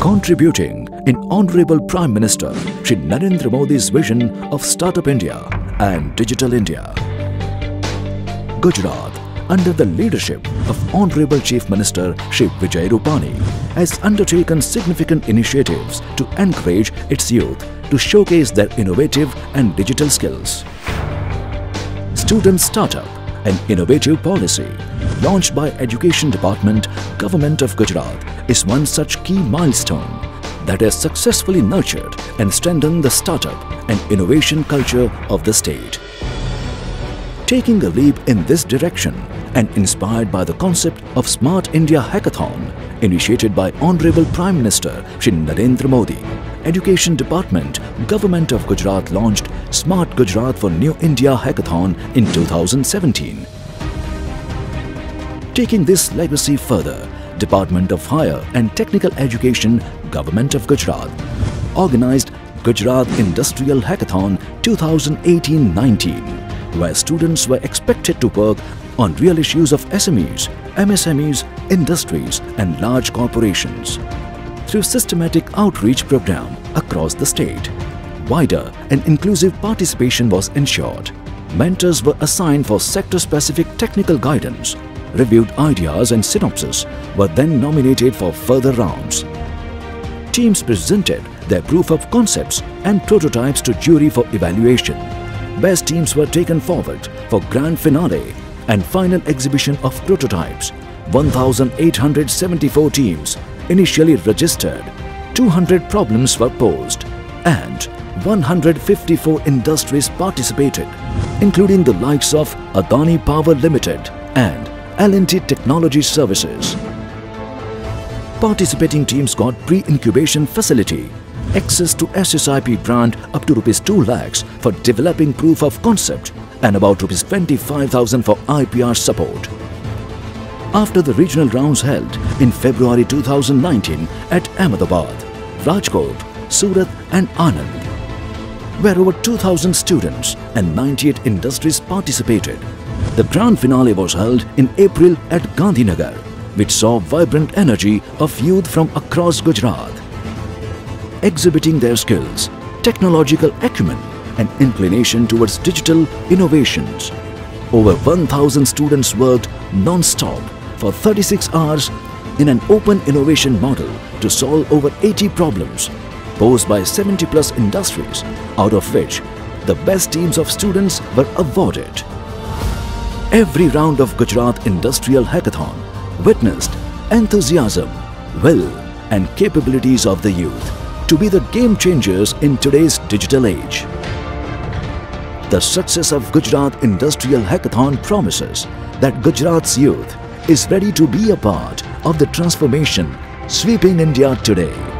contributing in Honorable Prime Minister Shri Narendra Modi's vision of Startup India and Digital India. Gujarat, under the leadership of Honorable Chief Minister Shri Vijay Rupani, has undertaken significant initiatives to encourage its youth to showcase their innovative and digital skills. Student Startup, an innovative policy launched by Education Department, Government of Gujarat, is one such key milestone that has successfully nurtured and strengthened the startup and innovation culture of the state. Taking a leap in this direction and inspired by the concept of Smart India Hackathon initiated by Honorable Prime Minister Shri Narendra Modi, Education Department, Government of Gujarat launched Smart Gujarat for New India Hackathon in 2017. Taking this legacy further, Department of Higher and Technical Education, Government of Gujarat, organized Gujarat Industrial Hackathon 2018-19, where students were expected to work on real issues of SMEs, MSMEs, industries and large corporations. Through systematic outreach program across the state, wider and inclusive participation was ensured. Mentors were assigned for sector-specific technical guidance. Reviewed ideas and synopses were then nominated for further rounds. Teams presented their proof of concepts and prototypes to jury for evaluation. Best teams were taken forward for grand finale and final exhibition of prototypes. 1,874 teams initially registered, 200 problems were posed and 154 industries participated, including the likes of Adani Power Limited and L&T Technology Services. Participating teams got pre-incubation facility, access to SSIP grant up to Rs 2 lakhs for developing proof of concept and about Rs 25,000 for IPR support. After the regional rounds held in February 2019 at Ahmedabad, Rajkot, Surat and Anand, where over 2,000 students and 98 industries participated. The grand finale was held in April at Gandhinagar, which saw vibrant energy of youth from across Gujarat. Exhibiting their skills, technological acumen and inclination towards digital innovations. Over 1,000 students worked non-stop for 36 hours in an open innovation model to solve over 80 problems posed by 70 plus industries, out of which the best teams of students were awarded. Every round of Gujarat Industrial Hackathon witnessed enthusiasm, will and capabilities of the youth to be the game changers in today's digital age. The success of Gujarat Industrial Hackathon promises that Gujarat's youth is ready to be a part of the transformation sweeping India today.